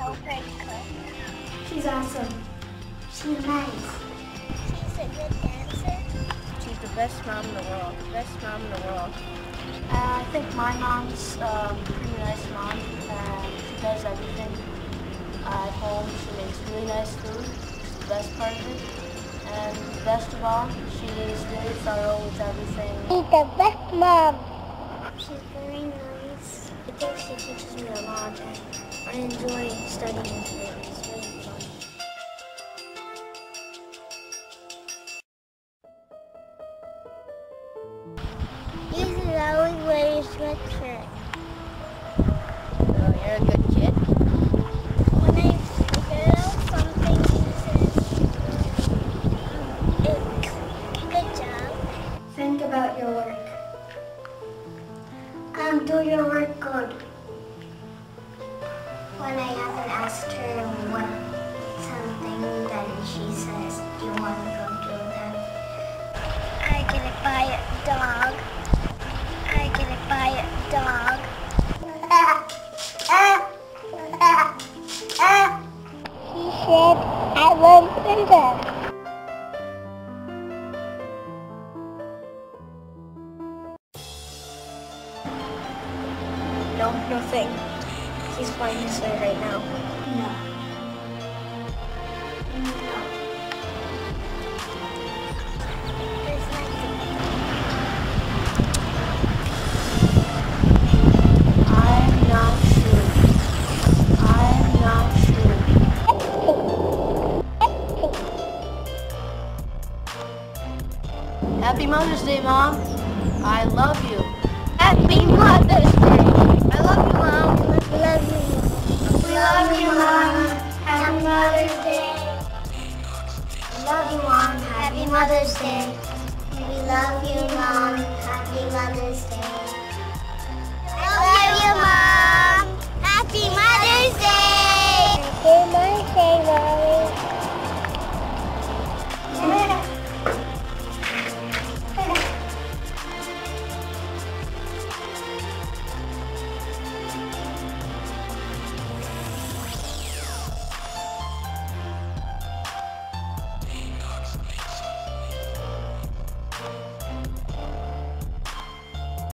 so critical. She's awesome. She's nice. She's a good dancer. She's the best mom in the world. Best mom in the world. Uh, I think my mom's um, a pretty nice mom. Uh, she does everything uh, at home. She makes really nice food. She's the best part of it. And best of all, she's really thorough with everything. She's the best mom. She's very nice. I think she teaches me a lot. I enjoy studying with her. It's really fun. Usually always wear a sweatshirt. Oh, you're a good kid. When I feel something, she says, um, good job. Think about your work. Um, do your work good. Asked her what something, then she says, do you want to go do that? I gonna buy a dog. I'm gonna buy a dog. She said, I love Linda. No, no thing. He's flying his way right now. No. No. I'm not sure. I'm not sure. Happy Mother's Day, Mom. I love you. Happy Mother's Day. I love you, Mom. Love you. We love you, Mom. Happy Mother's Day. We love you, Mom. Happy Mother's Day. We love you, Mom. Happy Mother's Day.